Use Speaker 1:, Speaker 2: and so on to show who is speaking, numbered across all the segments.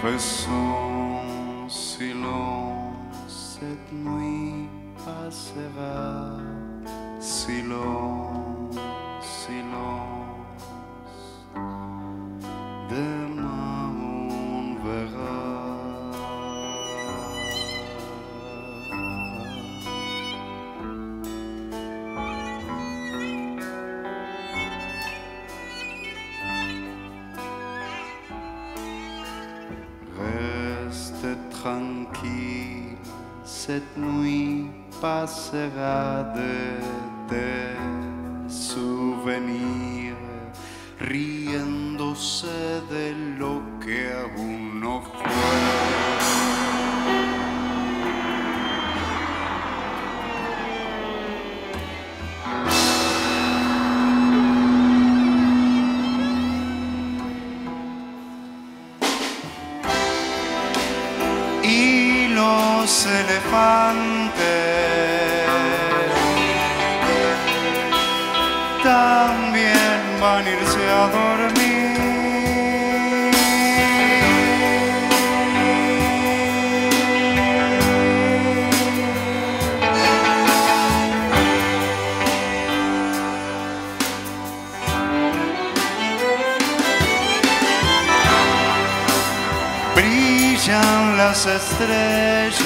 Speaker 1: Faisons silence, cette nuit passera. Silence, silence. Cette nuit passera de tes souvenirs, riéndose de lo que aún también van a irse a dormir. brillan las estrellas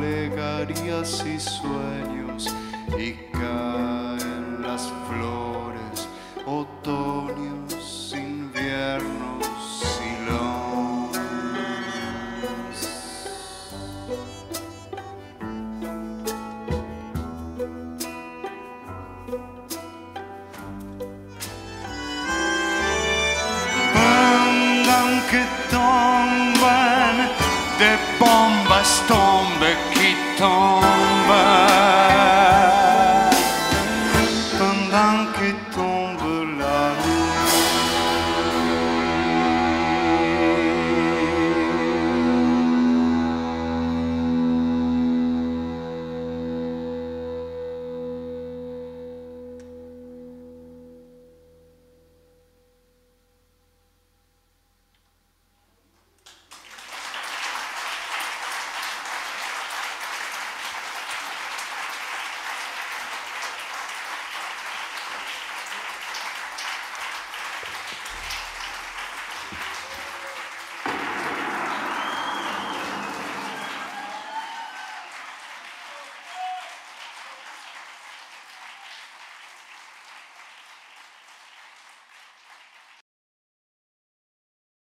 Speaker 1: plegarias y sueños y caen las flores, otoños,